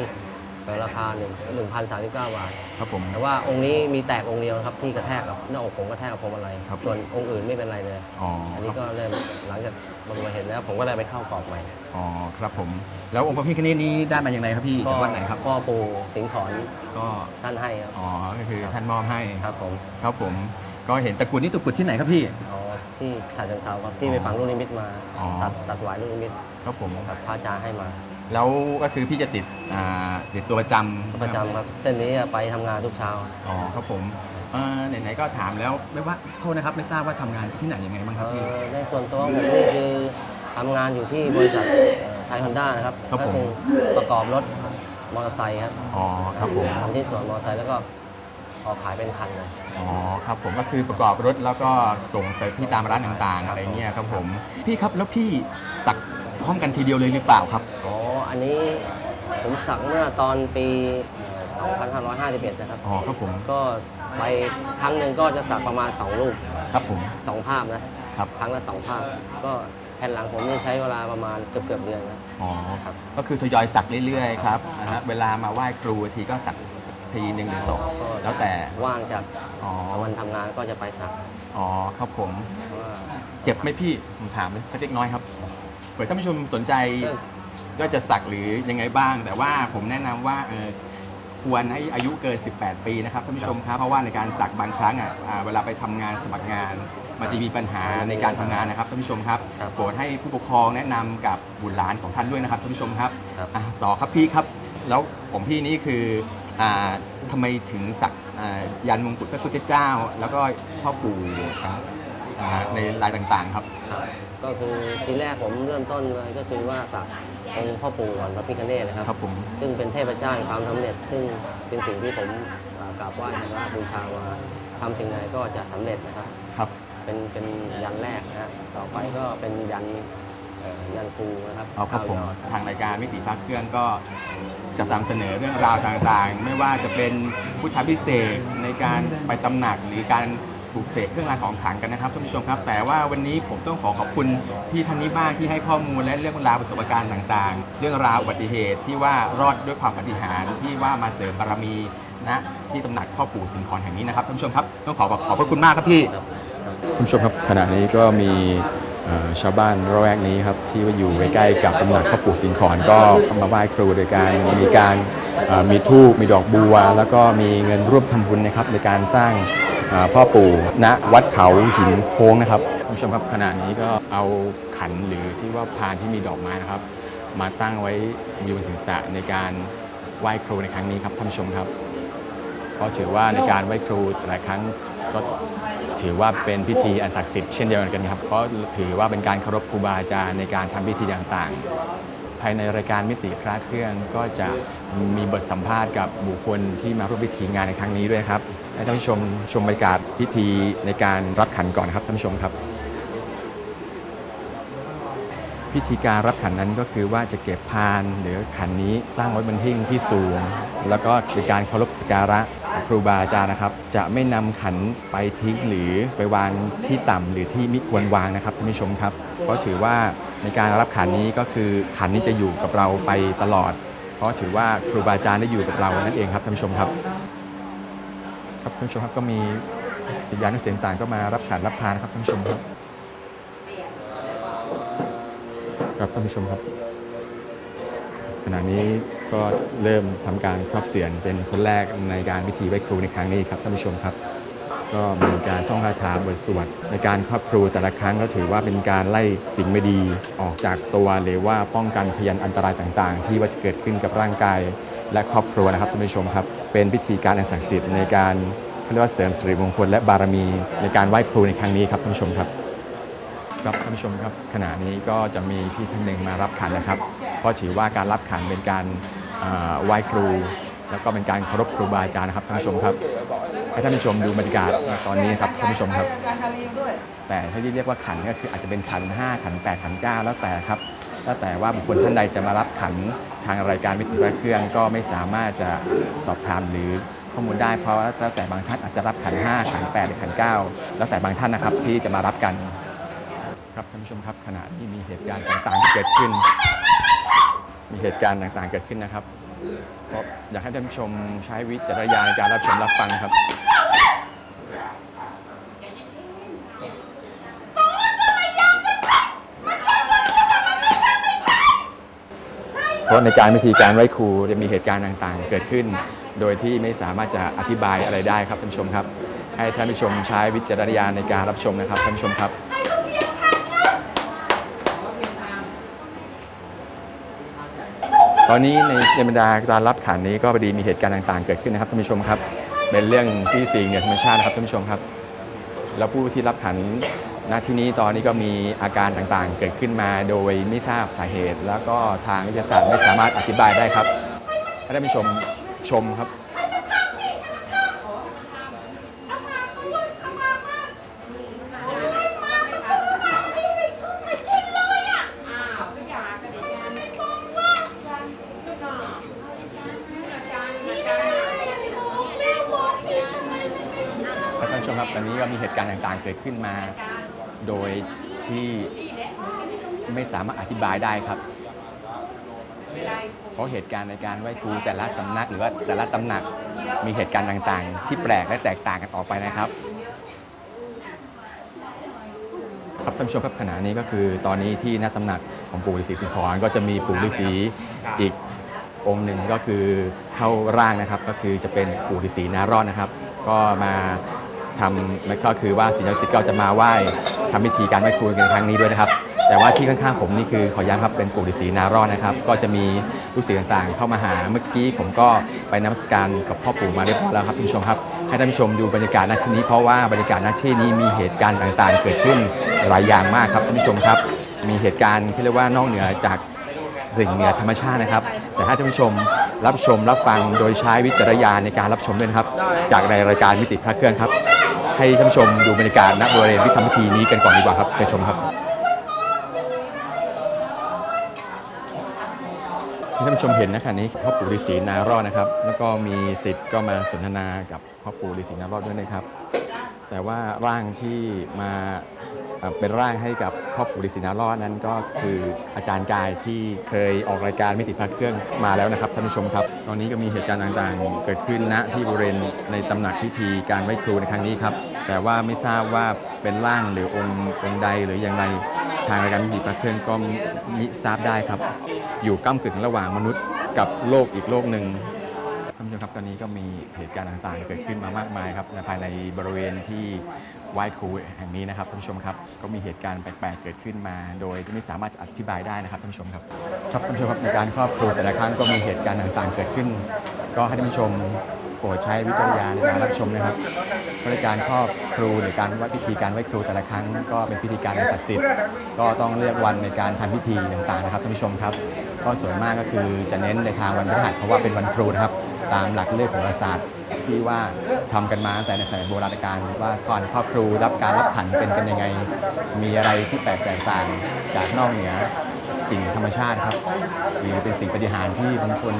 เอ่อราคาหนึ่งหนึ่งพันสามสิบเก้าบาท ครับผม แต่ว่าองค์นี้มีแตกองค์เดียวนะครับที่กระแทกกับหน้าอกผมกระแทกกับพวงมาลัยครับ ส่วนองค์อื่นไม่เป็นไรเลย อ๋ออันคนี้รับก็เริ่มหลังจากประสบอุบัติเหตุแล้วผมก็เลยไปเข้ากรอบใหม่อ๋อครับผม แล้วองค์พระพิฆเนศนี้ได้มาอย่างไรครับพี่จากวัดไหนครับพ่อปู่สิงห์ขอนก็ท่านให้ครับอ๋อก็คือท่านมอบให้ครับผมครับผม ก็เห็นตะกรุดนี่ตะกรุดที่ไหนครับพี่ อ๋อที่ฉะเชิงเทราครับที่ไปฝังลูกนิมิตมา อ๋อ ตัดตัดหวายลูกนิมิตครับผมกับพระอาจารย์ให้มา แล้วก็คือพี่จะติดอ่าติดตัวประจำประจำครับ เส้นนี้ไปทำงานทุกเช้า อ๋อครับผมเอ่อไหนๆก็ถามแล้วไม่ว่าโทษนะครับไม่ทราบว่าทำงานที่ไหนยังไงบ้างครับเอ่พี่อในส่วนตัวของผมนี่คือทำงานอยู่ที่บริษัทไทยฮอนด้านะครับครับก็ผม คือประกอบรถมอเตอร์ไซค์ครับอ๋อครับผมทำที่สวนมอเตอร์ไซค์แล้วก็ออกขายเป็นคันเลยอ๋อครับผมก็คือประกอบรถแล้วก็ส่งไปที่ตามร้านต่างๆอะไรเงี้ยครับผมพี่ครับแล้วพี่สักพร้อมกันทีเดียวเลยหรือเปล่าครับ อ๋อ อันนี้ผมสักเมื่อตอนปีเอ่อ2551 นะครับ อ๋อครับผมก็ไปครั้งหนึ่งก็จะสักประมาณ 2 รูป ครับผม 2 ภาพนะครับ ครั้งละ 2 ภาพ ก็แผ่นหลังผมนี่ใช้เวลาประมาณเกือบเกือบๆเดือนนะ อ๋อครับ ก็คือทยอยสักเรื่อยๆครับนะฮะเวลามาไหว้ครูทีก็สักทีหนึ่งหรือสองแล้วแต่ ว่างจากอ๋อ วันทำงานก็จะไปสักอ๋อครับผม เพราะว่า เจ็บไหมพี่ ผมถามสักเล็กน้อยครับ เผื่อท่านผู้ชมสนใจ ก็จะสักหรือยังไงบ้าง แต่ว่าผมแนะนำว่าเออควรให้อายุเกิน 18 ปีนะครับท่านผู้ชมครับเพราะว่าในการสักบางครั้งอะอ่าเวลาไปทำงานสมัครงาน มันจะมีปัญหาในการทำงานนะครับท่านผู้ชมครับครับโปรดให้ผู้ปกครองแนะนำกับบุตรหลานของท่านด้วยนะครับท่านผู้ชมครับครับ อะต่อครับพี่ครับ แล้วผมพี่นี่คืออ่าทำไมถึงสักอ่ายันมงกุฎพระพุทธเจ้า แล้วก็พ่อปู่ครับอ่าในลายต่างๆครับครับก็คือทีแรกผมเริ่มต้นเลยก็คือว่าสัก องค์พ่อปู่ก่อนพระพิฆเนศนะครับ ครับผม ซึ่งเป็นเทพเจ้าแห่งความสำเร็จ ซึ่งเป็นสิ่งที่ผมอ่ากราบไหว้สักการะบูชามาทำสิ่งใดก็จะสำเร็จนะครับ ครับ เป็นเป็นยันแรกนะฮะต่อไปก็เป็นยันเอ่อยันครูนะครับเอาครับผมเก้ายอด ทางรายการมิติภาคเครื่องก็จะนำเสนอเรื่องราวต่างๆ ไม่ว่าจะเป็นพุทธพิเศษกในการไปตำหนักหรือการ ปลูกเสกเครื่องรางของขลังกันนะครับท่านผู้ชมครับ แต่ว่าวันนี้ผมต้องขอขอบคุณพี่ท่านนี้บ้างที่ให้ข้อมูลและเรื่องราวประสบการณ์ต่างๆ เรื่องราวอุบัติเหตุที่ว่ารอดด้วยความปฏิหารย์ที่ว่ามาเสริมบารมีนะที่ตำหนักพ่อปู่สิงห์ขอนแห่งนี้นะครับท่านผู้ชมครับต้องขอขอบพระคุณมากครับพี่ท่านผู้ชมครับขณะนี้ก็มีชาวบ้านระแวกนี้ครับที่ว่าอยู่ใกล้ๆกับตำหนักพ่อปู่สิงห์ขอนก็มาไหว้ครูโดยการมีการมีทูบมีดอกบัว แล้วก็มีเงินร่วมทำบุญนะครับในการสร้าง พ่อปู่ณวัดเขาหินโค้งนะครับท่านผู้ชมครับขณะนี้ก็เอาขันหรือที่ว่าพานที่มีดอกไม้นะครับ มาตั้งไว้อยู่บนศีรษะในการไหว้ครูในครั้งนี้ครับท่านผู้ชมครับเพราะถือว่าในการไหว้ครูแต่ละครั้งก็ถือว่าเป็นพิธีอันศักดิ์สิทธิ์เช่นเดียวกันครับเพราะถือว่าเป็นการเคารพครูบาอาจารย์ในการทำพิธีต่างๆ ภายในรายการมิติพระเครื่องก็จะมีบทสัมภาษณ์กับบุคคลที่มาร่วมพิธีงานในครั้งนี้ด้วยครับ ให้ท่านผู้ชมชมบรรยากาศพิธีในการรับขันก่อนนะครับท่านผู้ชมครับ พิธีการรับขันนั้นก็คือว่าจะเก็บพานหรือขันนี้ตั้งไว้บนหิ้งที่สูง แล้วก็เป็นการเคารพสการะครูบาอาจารย์นะครับ จะไม่นำขันไปทิ้งหรือไปวางที่ต่ำหรือที่มิควรวางนะครับท่านผู้ชมครับเพราะถือว่าในการรับขันนี้ก็คือขันนี้จะอยู่กับเราไปตลอด เพราะถือว่าครูบาอาจารย์ได้อยู่กับเรานั่นเองครับท่านผู้ชมครับ ครับท่านผู้ชมครับก็มีสัญญาณเสียงต่างก็มารับขันรับพานนะครับท่านผู้ชมครับครับท่านผู้ชมครับ ขณะนี้ก็เริ่มทำการครอบเสียนเป็นคนแรกในการพิธีไหว้ครูในครั้งนี้ครับท่านผู้ชมครับ ก็มีการท่องคาถาบทสวดในการครอบครูแต่ละครั้งก็ถือว่าเป็นการไล่สิ่งไม่ดีออกจากตัวหรือว่าป้องกันพยันอันตรายต่างๆ ที่ว่าจะเกิดขึ้นกับร่างกายและครอบครัวนะครับท่านผู้ชมครับ เป็นพิธีการอันศักดิ์สิทธิ์ในการเขาเรียกว่าเสริมสิริมงคลและบารมีในการไหว้ครูในครั้งนี้ครับท่านผู้ชมครับครับท่านผู้ชมครับขณะนี้ก็จะมีพี่ท่านหนึ่งมารับขันนะครับ เพราะถือว่าการรับขันเป็นการไหว้ครู แล้วก็เป็นการเคารพครูบาอาจารย์นะครับท่านผู้ชมครับให้ท่านผู้ชมดูบรรยากาศตอนนี้ครับท่านผู้ชมครับ แต่ที่เรียกว่าขันก็คืออาจจะเป็นขัน 5 ขัน 8 ขัน 9 แล้วแต่ครับ แล้วแต่ว่าบุคคลท่านใดจะมารับขันทางรายการวิทยุพระเครื่อง ก็ไม่สามารถจะสอบถามหรือข้อมูลได้เพราะว่าแล้วแต่บางท่านอาจจะรับขัน5ขัน8หรือขัน9 แล้วแต่บางท่านนะครับที่จะมารับกันครับท่านผู้ชมครับขณะที่มีเหตุการณ์ต่างๆเกิดขึ้น มีเหตุการณ์ต่างๆเกิดขึ้นนะครับก็อยากให้ท่านผู้ชมใช้วิจารณญาณในการรับชมรับฟังครับ เพราะในการวิธีการไหว้ครูจะมีเหตุการณ์ต่างๆ เกิดขึ้น โดยที่ไม่สามารถจะอธิบายอะไรได้ครับท่านผู้ชมครับ ให้ท่านผู้ชมใช้วิจารณญาณในการรับชมนะครับท่านผู้ชมครับตอนนี้ในในบรรดาการรับขันนี้ก็พอดีมีเหตุการณ์ต่างๆ เกิดขึ้นนะครับท่านผู้ชมครับเป็นเรื่องที่สิ่งเหนือธรรมชาตินะครับท่านผู้ชมครับ แล้วผู้ที่รับขันณที่นี้ตอนนี้ก็มีอาการต่างๆ เกิดขึ้นมาโดยไม่ทราบสาเหตุ แล้วก็ทางวิทยาศาสตร์ไม่สามารถอธิบายได้ครับให้ท่านผู้ชมชมครับครับ เกิดขึ้นมา โดยที่ไม่สามารถอธิบายได้ครับ เพราะเหตุการณ์ในการไหว้ครูแต่ละสำนักหรือว่าแต่ละตำหนักมีเหตุการณ์ต่างๆ ที่แปลกและแตกต่างกันออกไปนะครับครับท่านผู้ชมครับขณะนี้ก็คือตอนนี้ที่หน้าตำหนักของปู่ฤาษีสิงห์ขอนก็จะมีปู่ฤาษีอีกองค์หนึ่งก็คือเข้าร่างนะครับ ก็คือจะเป็นปู่ฤาษีนารอดนะครับ ก็มา ทำนั่นก็คือว่าศิลปศิษย์ก็จะมาไหว้ทำพิธีการไหว้ครูในครั้งนี้ด้วยนะครับ แต่ว่าที่ข้างๆผมนี่คือขอย้ำครับเป็นปู่ฤาษีนารอดนะครับ ก็จะมีลูกศิษย์ต่างๆ เข้ามาหาเมื่อกี้ผมก็ไปนมัสการกับพ่อปู่มาเรียบร้อยแล้วครับท่านผู้ชมครับให้ท่านผู้ชมดูบรรยากาศณที่นี้เพราะว่าบรรยากาศณที่นี้มีเหตุการณ์ต่างๆ เกิดขึ้นหลายอย่างมากครับท่านผู้ชมครับ มีเหตุการณ์ที่เรียกว่านอกเหนือจากสิ่งเหนือธรรมชาตินะครับ แต่ให้ท่านผู้ชมรับชมรับฟังโดยใช้วิจารณญาณในการรับชมด้วยนะครับ จากในรายการมิติพระเครื่องครับ ให้ท่านผู้ชมดูบรรยากาศณบริเวณพิธีพิธีนี้กันก่อนดีกว่าครับเชิญชมครับที่ท่านผู้ชมเห็นนะขณะนี้พ่อปู่ฤาษีนารอดนะครับ แล้วก็มีสิทธิ์ก็มาสนทนากับพ่อปู่ฤาษีนารอดด้วยนะครับ แต่ว่าร่างที่มา เป็นร่างให้กับพ่อปู่ฤาษีนารอดนั้นก็คืออาจารย์กายที่เคยออกรายการมิติพระเครื่องมาแล้วนะครับท่านผู้ชมครับ ตอนนี้ก็มีเหตุการณ์ต่างๆ เกิดขึ้นณที่บริเวณในตำหนักพิธีการไหว้ครูในครั้งนี้ครับ แต่ว่าไม่ทราบว่าเป็นร่างหรือองค์องค์ใดหรืออย่างไรทางรายการมิติพระเครื่องก็มิทราบได้ครับ อยู่ก้ากึ่งระหว่างมนุษย์กับโลกอีกโลกหนึ่งท่านผู้ชมครับตอนนี้ก็มีเหตุการณ์ต่างๆ เกิดขึ้นมามากมายครับในภายในบริเวณที่ ไหว้ครูแห่งนี้นะครับท่านผู้ชมครับก็มีเหตุการณ์แปลกๆเกิดขึ้นมา โดยที่ไม่สามารถจะอธิบายได้นะครับท่านผู้ชมครับครับท่านผู้ชมครับในการครอบครูแต่ละครั้งก็มีเหตุการณ์ต่างๆ เกิดขึ้น ก็ให้ท่านผู้ชมโปรดใช้วิจารณญาณในการรับชมนะครับเพราะในการครอบครูหรือการไหว้พิธีการไหว้ครูแต่ละครั้ง ก็เป็นพิธีการอันศักดิ์สิทธิ์ก็ต้องเลือกวันในการทำพิธีต่างๆนะครับท่านผู้ชมครับ ก็ส่วนมากก็คือจะเน้นในทางวันพฤหัสเพราะว่าเป็นวันครูนะครับตามหลักเลือกของโหราศาสตร์ ที่ว่าทำกันมาแต่ในสมัยโบราณกาลว่าก่อนครอบครูรับการรับขันเป็นกันยังไง มีอะไรที่แปลกแตกต่างจากนอกเหนือสิ่งธรรมชาติครับ หรือเป็นสิ่งปฏิหารย์ที่บางคน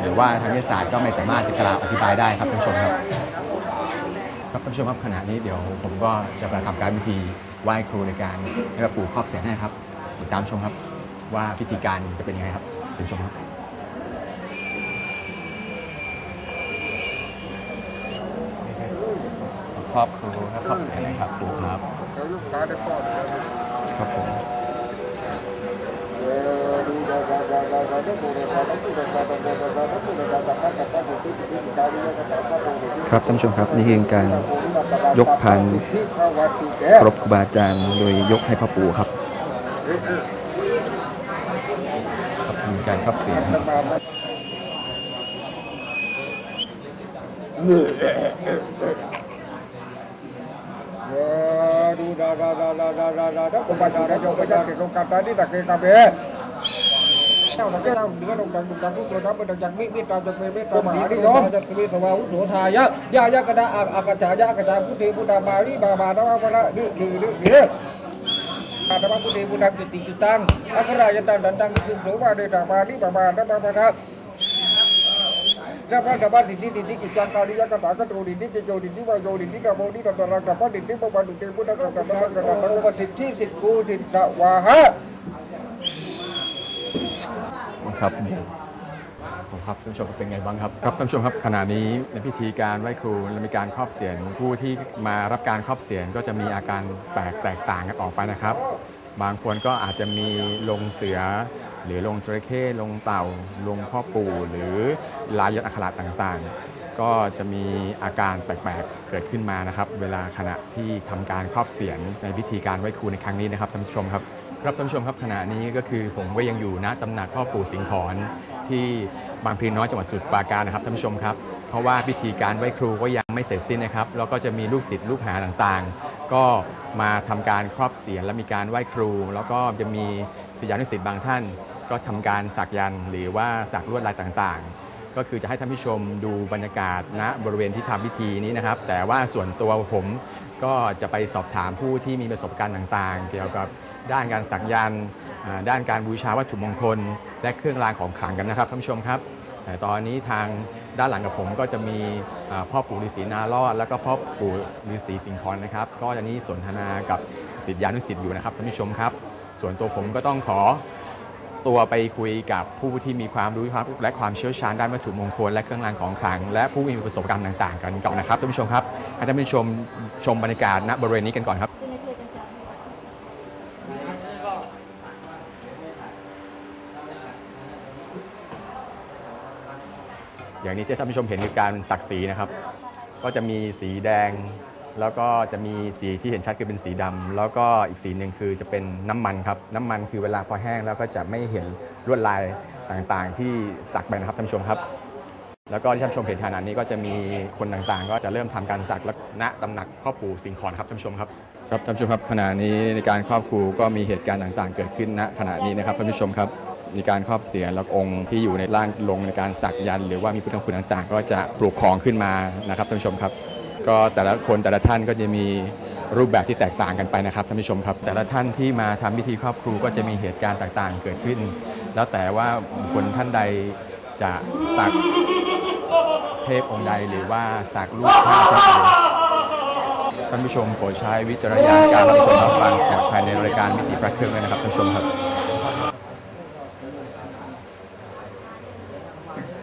หรือว่าทางวิทยาศาสตร์ก็ไม่สามารถจะกล่าวอธิบายได้ครับท่านผู้ชมครับครับท่านผู้ชมครับขณะนี้เดี๋ยวผมก็จะมาทำการพิธีไหว้ครูในการให้ปู่ครอบเสียให้ครับติดตามชมครับว่าพิธีการจะเป็นยังไงครับเชิญชมครับ ครอบครูครับครอบเสียนะครับครูครับแล้วลูกค้าได้ป้อนครับผมครับท่านผู้ชมครับนี่คือการยกพันครบครูบาอาจารย์โดยยกให้พ่อปู่ครับครับมีการครับเสียงครับ da da da da da da da đó cũng phải đó cho cái cái công cặp đó đi đặt cái cặp bé sao nó cái nào nữa đồng đồng đồng cũng được đó bên đồng chẳng biết biết tao chẳng biết biết tao mà đi đó chẳng biết tao vào uống thà ya ya ya cái đó à cái chả ya cái chả bút đi bút đà bà đi bà bà đó bà đó đi đi đi đi Nama putih budak putih jutang, akhirnya jantan dan tanggung jawab ada nama ni, bapa ada bapa ada. Siapa dapat didi didi kijang kali ya kata kata didi didi jauh didi wah jauh didi kamu didi kata rak dapat didi bapak didi pun kata kata kata kata kata didi sitku sitka waha ครับครับท่านผู้ชมเป็นไงบ้างครับครับท่านผู้ชมครับขณะนี้ในพิธีการไหว้ครูและมีการครอบเสียงผู้ที่มารับการครอบเสียงก็จะมีอาการแปลกแตกต่างกันออกไปนะครับ บางคนก็อาจจะมีลงเสือ หรือลงจระเข้ลงเต่าลงพ่อปู่หรือลายยันอักขระต่างๆ ก็จะมีอาการแปลกๆ เกิดขึ้นมานะครับ เวลาขณะที่ทำการครอบเสียนในพิธีการไหว้ครูในครั้งนี้นะครับท่านผู้ชมครับครับท่านผู้ชมครับขณะนี้ก็คือผมก็ยังอยู่ณตำหนักพ่อปู่สิงห์ขอนที่บางพลีน้อยจังหวัดสมุทรปราการนะครับท่านผู้ชมครับเพราะว่าพิธีการไหว้ครูก็ยังไม่เสร็จสิ้นนะครับแล้วก็จะมีลูกศิษย์ลูกหาต่างๆ ก็มาทำการครอบเสียนและมีการไหว้ครู แล้วก็จะมีศิษยานุศิษย์บางท่าน ก็ทำการสักยันหรือว่าสักลวดลายต่างๆ ก็คือจะให้ท่านผู้ชมดูบรรยากาศณบริเวณที่ทำพิธีนี้นะครับ แต่ว่าส่วนตัวผมก็จะไปสอบถามผู้ที่มีประสบการณ์ต่างๆ เกี่ยวกับด้านการสักยันด้านการบูชาวัตถุมงคล และเครื่องรางของขลังกันนะครับท่านผู้ชมครับ แต่ตอนนี้ทาง ด้านหลังกับผมก็จะมีพ่อปู่ฤาษีนารอด แล้วก็พ่อปู่ฤาษีสิงห์คอนนะครับ ก็จะนี้สนทนากับศิษยานุศิษย์อยู่นะครับท่านผู้ชมครับ ส่วนตัวผมก็ต้องขอตัวไปคุยกับผู้ที่มีความรู้ครับและความเชี่ยวชาญด้านวัตถุมงคลและเครื่องรางของขลัง และผู้มีประสบการณ์ต่าง ๆ กันก่อนนะครับท่านผู้ชมครับให้ท่านผู้ชมชมบรรยากาศณบริเวณนี้กันก่อนครับ อย่างนี้ที่ท่านผู้ชมเห็นคือการสักสีนะครับ ก็จะมีสีแดง แล้วก็จะมีสีที่เห็นชัดคือเป็นสีดำแล้วก็อีกสีหนึ่งคือจะเป็นน้ำมันครับ น้ำมันคือเวลาพอแห้งแล้วก็จะไม่เห็นลวดลายต่างๆ ที่สักไปนะครับท่านผู้ชมครับ แล้วก็ที่ท่านผู้ชมเห็นขนาดนี้ก็จะมีคนต่างๆ ก็จะเริ่มทำการสักและณตำหนักพ่อปู่สิงห์ขอนครับท่านผู้ชมครับครับท่านผู้ชมครับขณะนี้ในการครอบครูก็มีเหตุการณ์ต่างๆ เกิดขึ้นณขณะนี้นะครับท่านผู้ชมครับ มีการครอบเสียนแล้วองค์ที่อยู่ในร่างลงในการสักยันต์หรือว่ามีพุทธคุณต่างๆ ก็จะปลูกของขึ้นมานะครับท่านผู้ชมครับ ก็แต่ละคนแต่ละท่านก็จะมีรูปแบบที่แตกต่างกันไปนะครับท่านผู้ชมครับ แต่ละท่านที่มาทำพิธีครอบครูก็จะมีเหตุการณ์ต่างๆ เกิดขึ้น แล้วแต่ว่าบุคคลท่านใดจะสักเทพองค์ใดหรือว่าสักรูปภาพท่านใดท่านผู้ชมโปรดใช้วิจารณญาณในการรับชมรับฟังจากภายในรายการมิติพระเครื่องด้วยนะครับท่านผู้ชมครับ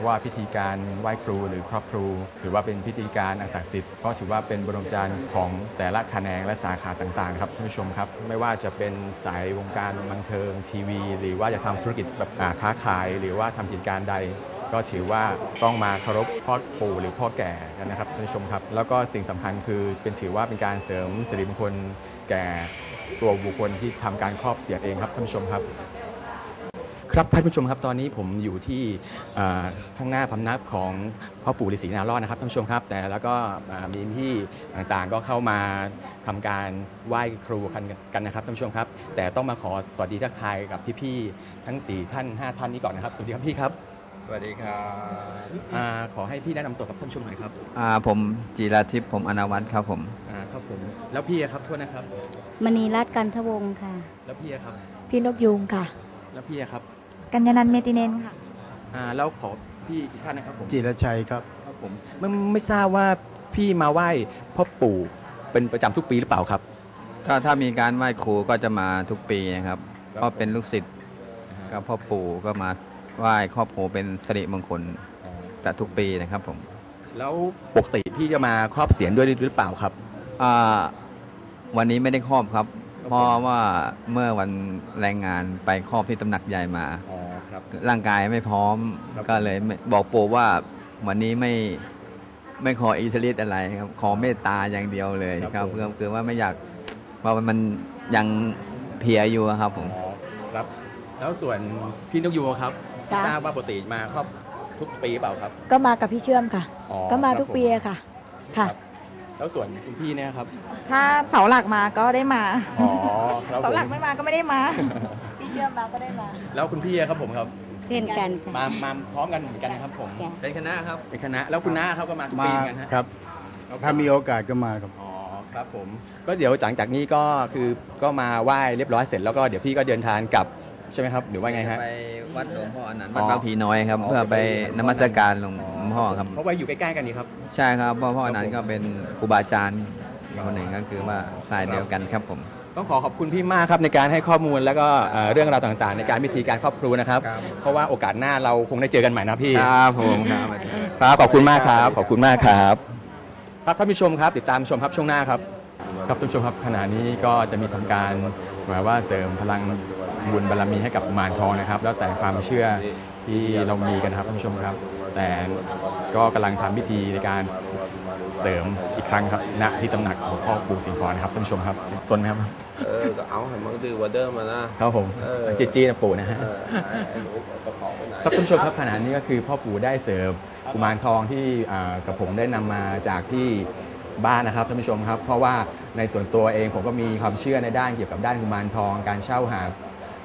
ว่าพิธีการไหว้ครูหรือครอบครู ถือว่าเป็นพิธีการอันศักดิ์สิทธิ์เพราะถือว่าเป็นบรมจารย์ของแต่ละแขนงและสาขาต่างๆครับท่านผู้ชมครับไม่ว่าจะเป็นสายวงการบันเทิงทีวี หรือว่าจะทำธุรกิจแบบค้าขาย หรือว่าทำกิจการใดก็ถือว่าต้องมาเคารพพ่อปู่หรือพ่อแก่กันนะครับท่านผู้ชมครับ แล้วก็สิ่งสำคัญคือเป็นถือว่าเป็นการเสริมสิริมงคลแก่ตัวบุคคลที่ทำการครอบเสียรเองครับท่านผู้ชมครับ ครับท่านผู้ชมครับตอนนี้ผมอยู่ที่อ่าข้างหน้าพำนักของพ่อปู่ฤาษีนารอดนะครับท่านผู้ชมครับ แต่แล้วก็อ่ามีพี่ต่างๆก็เข้ามาทำการไหว้ครูกันกันนะครับท่านผู้ชมครับ แต่ต้องมาขอสวัสดีทักทายกับพี่ๆทั้ง 4 ท่าน 5 ท่านนี้ก่อนนะครับสวัสดีครับพี่ครับ สวัสดีครับอาขอให้พี่แนะนำตัวกับท่านผู้ชมหน่อยครับอ่าผมจีราทิพย์ผมอนาวัตรครับผมอ่าครับผมแล้วพี่อะครับโทษนะครับมณีรัตน์กันทวงศ์ค่ะ แล้วพี่อะครับ พี่นกยูงค่ะ แล้วพี่อะครับ กัญญานันท์เมติเนนค่ะ อ่าแล้วขอพี่อีกท่านนะครับผมจิรชัยครับ ครับผมไม่ไม่ทราบว่าพี่มาไหว้พ่อปู่เป็นประจำทุกปีหรือเปล่าครับ ถ้าถ้ามีการไหว้ครูก็จะมาทุกปีนะครับ ก็เป็นลูกศิษย์กับพ่อปู่ก็มาไหว้ครอบครัวเป็นสิริมงคลแต่ทุกปีนะครับผมแล้วปกติพี่จะมาครอบเสียนด้วยหรือเปล่าครับ อ่าวันนี้ไม่ได้ครอบครับ เพราะว่าเมื่อวันแรงงานไปครอบที่ตำหนักใหญ่มา อ๋อค รับร่างกายไม่พร้อม ครับ ก็เลยไม่บอกปู่ว่าวันนี้ไม่ไม่ขออิทธิฤทธิ์อะไรครับ ขอเมตตาอย่างเดียวเลยครับเพื่อคือว่าไม่อยากเพราะว่ามันยังเพลียอยู่อะครับผม อ๋อครับ แล้วส่วนพี่นกยูงครับจ้ะ ทราบว่าปกติมาครอบทุกปีหรือเปล่าครับ ก็มากับพี่เชื่อมค่ะ อ๋อก็มาครับทุกปีผมอะค่ะ ค่ะครับแล้วส่วนคุณพี่เนี่ยครับถ้าเสาหลักมาก็ได้มา อ๋อครับเสาผมหลักไม่มาก็ไม่ได้มา พี่เชื่อมมาก็ได้มา แล้วคุณพี่อะครับผมครับเช่นกันค่ะ มามาพร้อมกันเหมือนกันนะครับผมจ้ะ เป็นคณะครับเป็นคณะแล้วคุณน้าครับก็มาทุกมาปีเหมือนกันฮะครับ ถ้ามีโอกาสก็มาครับ อ๋อครับผม ก็เดี๋ยวหลังจากนี้ก็คือก็มาไหว้เรียบร้อยเสร็จแล้วก็เดี๋ยวพี่ก็เดินทางกลับใช่ไหมครับหรือว่าไงฮะ ไปวัดหลวงพ่ออนันต์อ๋วัอดบางผีน้อยครับ อ๋อ เพื่อไปไปนมัสการหลวงพ่อครับ เพราะว่าอยู่ใกล้ๆกันนี่ครับ ใช่ครับเพ่อพ่ออนันต์ก็เป็นครูบาอาจารย์อีกคนหนึ่งก็คือว่าสายเดียวกันครับผม ต้องขอขอบคุณพี่มากครับในการให้ข้อมูลแล้วก็เอ่อเรื่องราวต่างๆ ในการวิธีการครอบครัวนะครับ ครับ เพราะว่าโอกาสหน้าเราคงได้เจอกันใหม่นะพี่ ครับผมครับ ครับ ขอบคุณมากครับ ขอบคุณมากครับ ครับท่านผู้ชมครับ ติดตามชมครับช่วงหน้าครับ ครับท่านผู้ชมครับขณะนี้ก็จะมีทำการหมายว่าเสริมพลังบุญบารมีให้กับกุมารทองนะครับ แล้วแต่ความเชื่อที่เรามีกันครับท่านผู้ชมครับ แต่ก็กำลังทำพิธีในการ เสริมอีกครั้งครับณที่ตำหนักของพ่อปู่สิงห์ขอนนะครับท่านผู้ชมครับสนไหมครับเออก็เอาให้มันดื้อกว่าเดิมมานะครับผมเออจีจีนะปู่นะฮะเออไอ้หนูเอากระเป๋าไปไหนครับท่านผู้ชมครับขณะนี้ก็คือพ่อปู่ได้เสิร์ฟกุมารทองที่อ่ากับผมได้นำมาจากที่บ้านนะครับท่านผู้ชมครับ เพราะว่าในส่วนตัวเองผมก็มีความเชื่อในด้านเกี่ยวกับด้านกุมารทอง การเช่าหาบ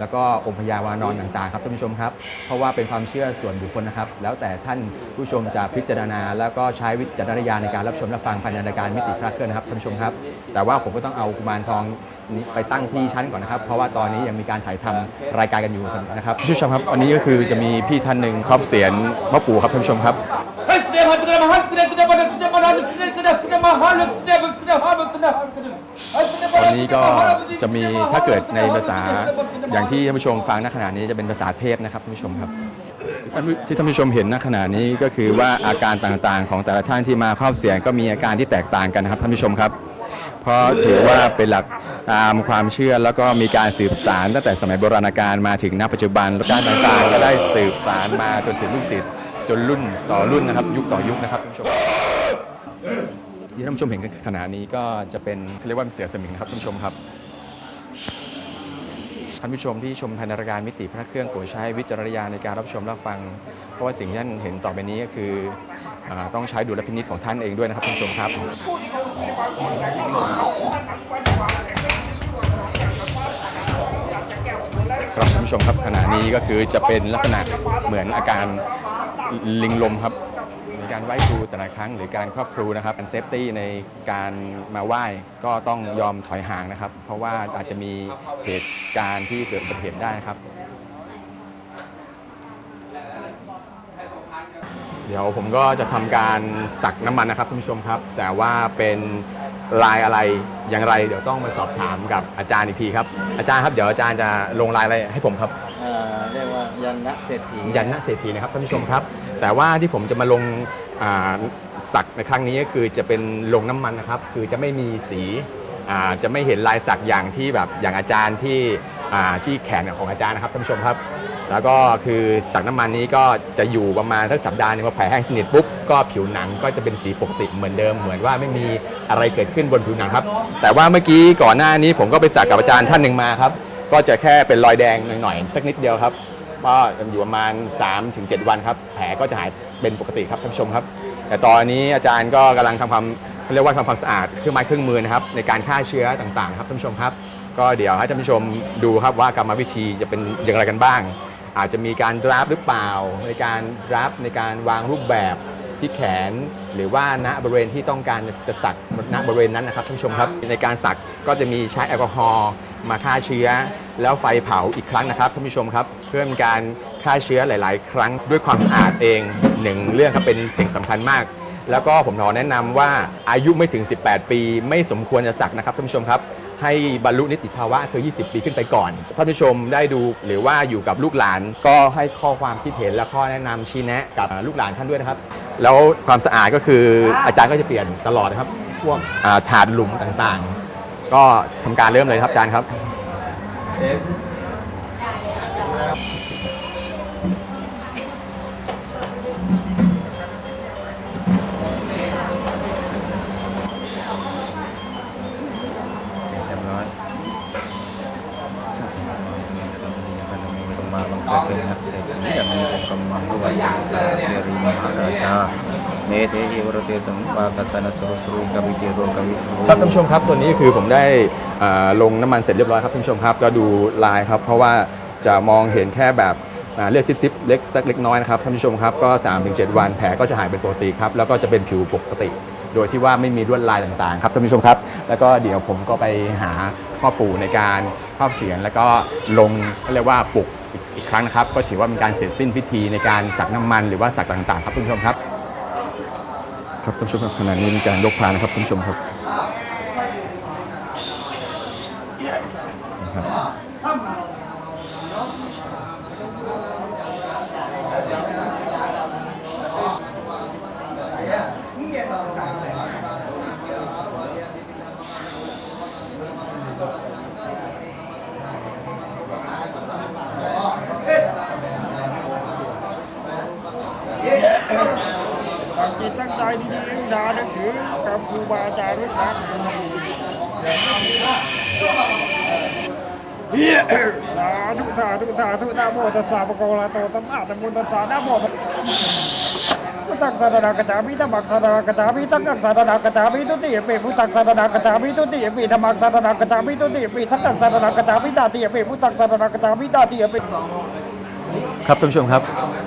แล้วก็องค์พญาวานอนต่างๆครับท่านผู้ชมครับ เพราะว่าเป็นความเชื่อส่วนบุคคลนะครับ แล้วแต่ท่านผู้ชมจะพิจารณา แล้วก็ใช้วิจารณญาณในการรับชมรับฟังภายในรายการมิติพระเครื่องนะครับท่านผู้ชมครับ แต่ว่าผมก็ต้องเอากุมารทอง นี้ไปตั้งที่ชั้นก่อนนะครับ เพราะว่าตอนนี้ยังมีการถ่ายทำรายการกันอยู่นะครับท่านผู้ชมครับวันนี้ก็คือจะมีพี่ท่านหนึ่งครอบเสียนพ่อปู่ครับท่านผู้ชมครับวันนี้ก็จะมีถ้าเกิดในภาษาอย่างที่ท่านผู้ชมฟังณขณะนี้จะเป็นภาษาเทพนะครับท่านผู้ชมครับท่านผู้ที่ท่านผู้ชมเห็นณขณะนี้ก็คือว่าอาการต่างๆ ของแต่ละท่านที่มาครอบเสียงก็มีอาการที่แตกต่างกันนะครับท่านผู้ชมครับ เพราะถือว่าเป็นหลัก ตามความเชื่อแล้วก็มีการสืบสารตั้งแต่สมัยโบราณกาลมาถึงณปัจจุบันและการต่างๆก็ได้สืบสารมาจนถึงลูกศิษย์จนรุ่นต่อรุ่นนะครับ ยุคต่อยุคนะครับท่านผู้ชมที่ท่านผู้ชมเห็นขณะนี้ก็จะเป็นเขาเรียกว่าเป็นเสือสมิงครับท่านผู้ชมครับท่านผู้ชมที่ชมภายในรายการมิติพระเครื่องโปรดใช้วิจารณญาณในการรับชมรับฟัง เพราะว่าสิ่งที่ท่านเห็นต่อไปนี้ก็คืออต้องใช้ดุลพินิจของท่านเองด้วยนะครับท่านผู้ชมครับ ครับท่านผู้ชมครับขณะนี้ก็คือจะเป็นลักษณะเหมือนอาการลิงลมครับในการไหว้ครูแต่ละครั้งหรือการครอบครูนะครับการเซฟตี้ในการมาไหว้ก็ต้องยอมถอยห่างนะครับ เพราะว่าอาจจะมีเหตุการณ์ที่เกิดอุบัติเหตุได้นะครับ เดี๋ยวผมก็จะทำการสักน้ำมันนะครับท่านผู้ชมครับ แต่ว่าเป็น ลายอะไรอย่างไร เดี๋ยวต้องมาสอบถามกับอาจารย์อีกทีครับ อาจารย์ครับเดี๋ยวอาจารย์จะลงลายอะไรให้ผมครับ เอ่อเรียกว่ายันนะเศรษฐียันนะเศรษฐีนะครับท่านผู้ชมครับ แต่ว่าที่ผมจะมาลงอ่าสักในครั้งนี้ก็คือจะเป็นลงน้ำมันนะครับ คือจะไม่มีสีอ่าจะไม่เห็นลายสักอย่างที่แบบอย่างอาจารย์ที่อ่า ที่แขนของอาจารย์นะครับท่านผู้ชมครับ แล้วก็คือสักน้ำมันนี้ก็จะอยู่ประมาณสักสัปดาห์นึงพอแผลแห้งสนิทปุ๊บก็ผิวหนังก็จะเป็นสีปกติเหมือนเดิม เหมือนว่าไม่มีอะไรเกิดขึ้นบนผิวหนังครับ แต่ว่าเมื่อกี้ก่อนหน้านี้ผมก็ไปสักกับอาจารย์ท่านหนึ่งมาครับก็จะแค่เป็นรอยแดงหน่อยๆสักนิดเดียวครับก็อยู่ประมาณ 3-7 วันครับ แผลก็จะหายเป็นปกติครับท่านผู้ชมครับ แต่ตอนนี้อาจารย์ก็กำลังทำความเขาเรียกว่าทำความสะอาดเครื่องไม้เครื่องมือนะครับในการฆ่าเชื้อต่างๆ ครับท่านผู้ชมครับ ก็เดี๋ยวให้ท่านผู้ชมดูครับว่ากรรมวิธีจะเป็นอย่างไรกันบ้าง อาจจะมีการดราฟหรือเปล่า ในการดราฟในการวางรูปแบบที่แขน หรือว่าณบริเวณที่ต้องการจะสักณบริเวณนั้นนะครับท่านผู้ชมครับในการสักก็จะมีใช้แอลกอฮอล์มาฆ่าเชื้อ แล้วไฟเผาอีกครั้งนะครับท่านผู้ชมครับ เพื่อเป็นการฆ่าเชื้อหลาย ๆ ครั้งด้วยความสะอาดเองหนึ่งเรื่องครับเป็นสิ่งสำคัญมากแล้วก็ผมขอแนะนำว่าอายุไม่ถึง 18 ปี ไม่สมควรจะสักนะครับท่านผู้ชมครับ ให้บรรลุนิติภาวะคือ 20 ปีขึ้นไปก่อนท่านผู้ชมได้ดูหรือว่าอยู่กับลูกหลาน ก็ให้ข้อความคิดเห็นและข้อแนะนำชี้แนะกับลูกหลานท่านด้วยนะครับ แล้วความสะอาดก็คืออาจารย์ก็จะเปลี่ยนตลอดนะครับ พวกอ่าถาดหลุมต่างๆ ก็ทำการเริ่มเลยครับอาจารย์ครับ เมหาราชาเมเทหิวรเทสังวากสนสุรสุรุกวิเทโรกวิทูครับท่านผู้ชมครับตัวนี้คือผมได้ลงน้ำมันเสร็จเรียบร้อยครับท่านผู้ชมครับก็ดูลายครับ เพราะว่าจะมองเห็นแค่แบบเลือดซิบๆเล็กสักเล็กน้อยนะครับท่านผู้ชมครับก็ 3-7 วันแผลก็จะหายเป็นปกติครับแล้วก็จะเป็นผิวปกติ โดยที่ว่าไม่มีลวดลายต่างๆครับท่านผู้ชมครับ แล้วก็เดี๋ยวผมก็ไปหาพ่อปู่ในการครอบเสียนแล้วก็ลงเรียกว่าปลุก อีกอีกครั้งนะครับ ก็ถือว่าเป็นการเสร็จสิ้นพิธีในการสักน้ำมันหรือว่าสักต่างๆ ครับท่านผู้ชมครับ ครับท่านผู้ชมครับขณะนี้มีการยกพานนะครับท่านผู้ชมครับ ตั้งจิตตั้งใจดีๆวิชาหนังสือกับครูบาอาจารย์ด้วยครับสาธุสาธุสาธุนะโม ตัสสะปะโกวะโตตัมมาตัมมุตัสสะนะโมตัสสะพุทธังสารนังกัจจามิธรรมังสารนังกัจามิสังฆังสารนังกัจามิตุติยปิพุทธังสารนังกัจจามิตุติยปิธรรมังสารนังกัจามิตุติยปิสังฆังสารนังกัจามิตาติยปิพุทธังสารนังกัจจามิตาติยปิครับท่านผู้ชมครับ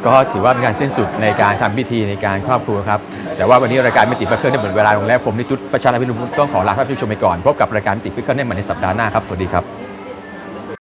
ก็ถือว่าเป็นการสิ้นสุดในการทำพิธีในการครอบครัวครับแต่ว่าวันนี้รายการมิติพระเครื่องได้หมดเวลาลงแล้วผมนิจุตประชาลพิรุณต้องขอลาท่านผู้ชมไปก่อนพบกับรายการมิติพระเครื่องได้ใหม่ในสัปดาห์หน้าครับสวัสดีครับ